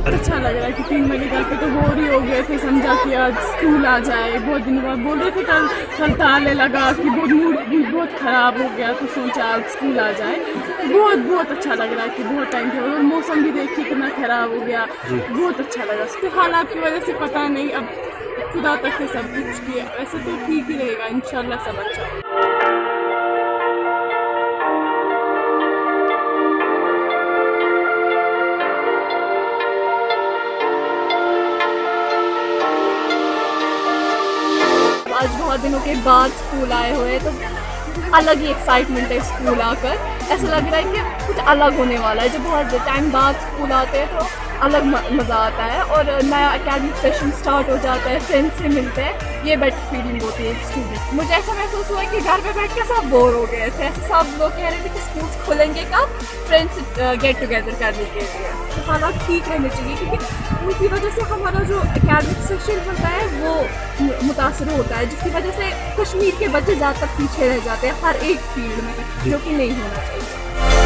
तीन महीने पे तो बोर ही हो गए थे समझा कि आज स्कूल आ जाए। बहुत दिनों बाद बोल रहे थे कल कल ताले लगा कि बहुत मूड भी बहुत ख़राब हो गया तो सोचा आज स्कूल आ जाए। बहुत बहुत अच्छा लग रहा है कि बहुत टाइम से और मौसम भी देखिए कितना ख़राब हो गया। बहुत अच्छा लगा। उसके हालात की वजह से पता नहीं अब खुदा तक है सब कुछ किया। वैसे तो ठीक ही रहेगा इंशाल्लाह सब अच्छा। बहुत दिनों के बाद स्कूल आए हुए तो अलग ही एक्साइटमेंट है स्कूल आकर। ऐसा लग रहा है कि कुछ अलग होने वाला है जो बहुत टाइम बाद स्कूल आते हैं तो अलग मज़ा आता है और नया अकेडमिक सेशन स्टार्ट हो जाता है फ्रेंड्स से मिलते हैं। ये बेटर फीलिंग होती है स्टूडेंट मुझे ऐसा महसूस हुआ कि घर पे बैठ के सब बोर हो गए थे। सब लोग कह रहे थे कि स्कूल्स खुलेंगे कब? फ्रेंड्स गेट टुगेदर करने के लिए। तो हालात ठीक रहने चाहिए क्योंकि उनकी वजह से हमारा जो अकेडमिक सेशन होता है, वो मुतासर होता है, जिसकी वजह से कश्मीर के बच्चे ज़्यादातर पीछे रह जाते हैं हर एक फ़ील्ड में, जो कि नहीं होना चाहिए।